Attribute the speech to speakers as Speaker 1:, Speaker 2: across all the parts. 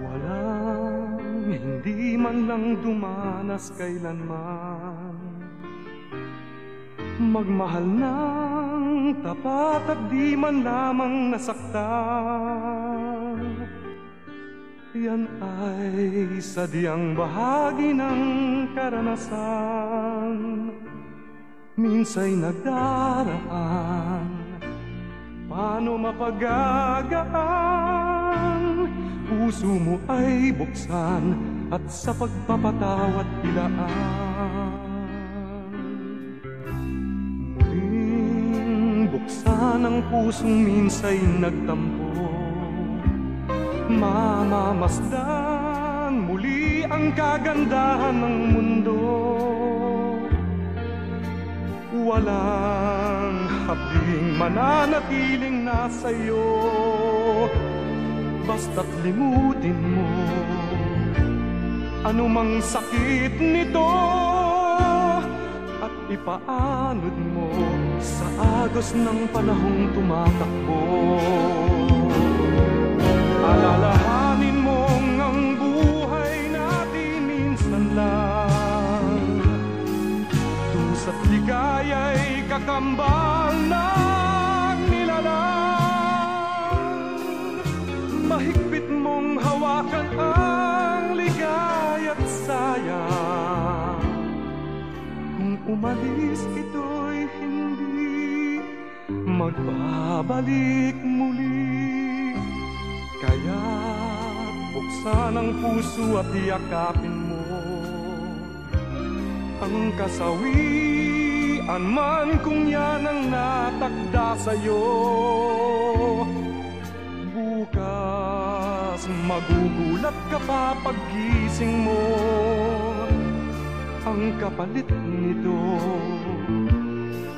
Speaker 1: Walang hindi man lang dumanas kailanman. Magmahal ng tapat at di man lamang nasaktan Yan ay sadyang bahagi ng karanasan. Minsa'y nagdaraan Paano mapagagaan Puso mo ay buksan At sa pagpapatawat ilaan Muling buksan ang pusong minsa'y nagtampo Mamamasdan muli ang kagandahan ng mundo. Walang habing mananatiling nasa iyo Basta't limutin mo. Anumang sakit nito At ipaanod mo Sa agos ng panahong tumatakbo kakambal ng nilalang. Mahigpit mong hawakan ang ligaya't sayang. Kung umalis ito'y hindi magbabalik muli. Kaya buksan ang puso at yakapin mo Ang kasawian man kung yan ang natakda sa'yo Bukas magugulat ka pa paggising mo. Ang kapalit nito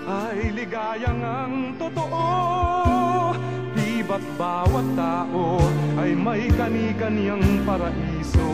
Speaker 1: ay ligayang ang totoo. Di ba't bawat tao ay may kani-kaniyang paraiso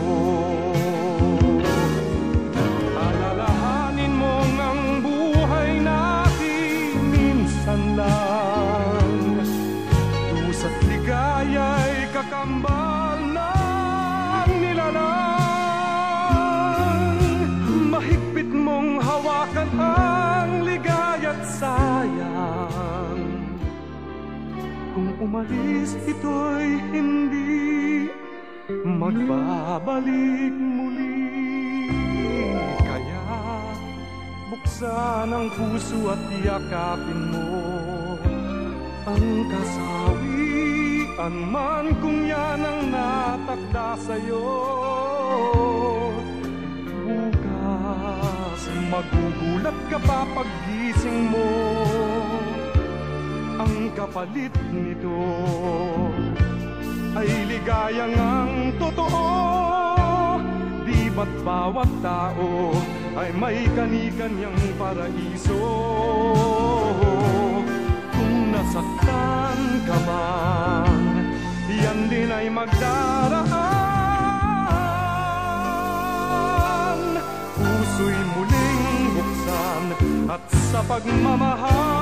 Speaker 1: umalis ito'y hindi magbabalik muli. Kaya buksan ang puso at yakapin mo. Ang kasawian man kung yan ang natakda sa'yo. Bukas magugulat ka pa paggising mo Ang kapalit nito ay ligayang ang totoo. Di ba't bawat tao ay may kani-kanyang paraiso? Kung nasaktan ka man, yan din ay magdaraan. Puso'y muling buksan at sa pagmamahal